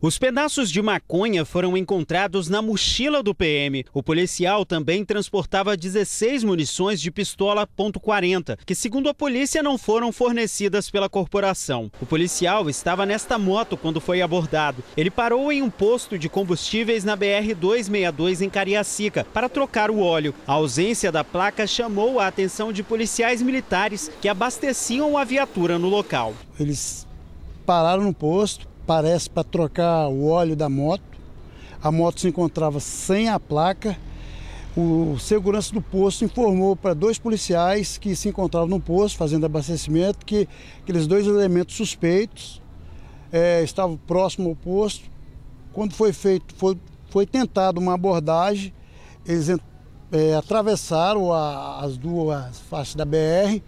Os pedaços de maconha foram encontrados na mochila do PM. O policial também transportava 16 munições de pistola .40, que segundo a polícia não foram fornecidas pela corporação. O policial estava nesta moto quando foi abordado. Ele parou em um posto de combustíveis na BR 262 em Cariacica para trocar o óleo. A ausência da placa chamou a atenção de policiais militares que abasteciam a viatura no local. Eles pararam no posto parece para trocar o óleo da moto. A moto se encontrava sem a placa. O segurança do posto informou para dois policiais que se encontravam no posto fazendo abastecimento que aqueles dois elementos suspeitos é, estavam próximo ao posto. Quando foi feito, foi, foi tentado uma abordagem, eles é, atravessaram a, as duas faces da BR,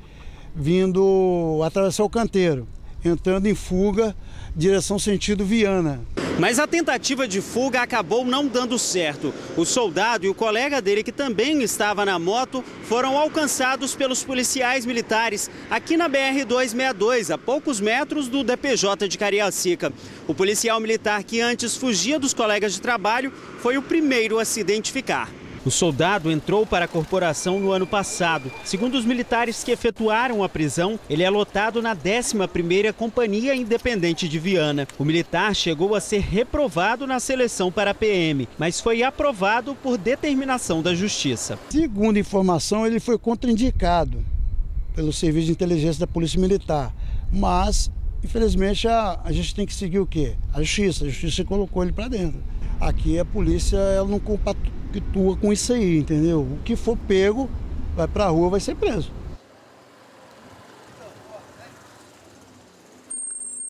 vindo atravessar o canteiro entrando em fuga, direção sentido Viana. Mas a tentativa de fuga acabou não dando certo. O soldado e o colega dele, que também estava na moto, foram alcançados pelos policiais militares aqui na BR-262, a poucos metros do DPJ de Cariacica. O policial militar que antes fugia dos colegas de trabalho foi o primeiro a se identificar. O soldado entrou para a corporação no ano passado. Segundo os militares que efetuaram a prisão, ele é lotado na 11ª Companhia Independente de Viana. O militar chegou a ser reprovado na seleção para a PM, mas foi aprovado por determinação da Justiça. Segundo informação, ele foi contraindicado pelo Serviço de Inteligência da Polícia Militar, mas infelizmente a, a gente tem que seguir o quê? A Justiça. A Justiça colocou ele para dentro. Aqui a polícia ela não compactua com isso aí, entendeu? O que for pego, vai pra rua, vai ser preso.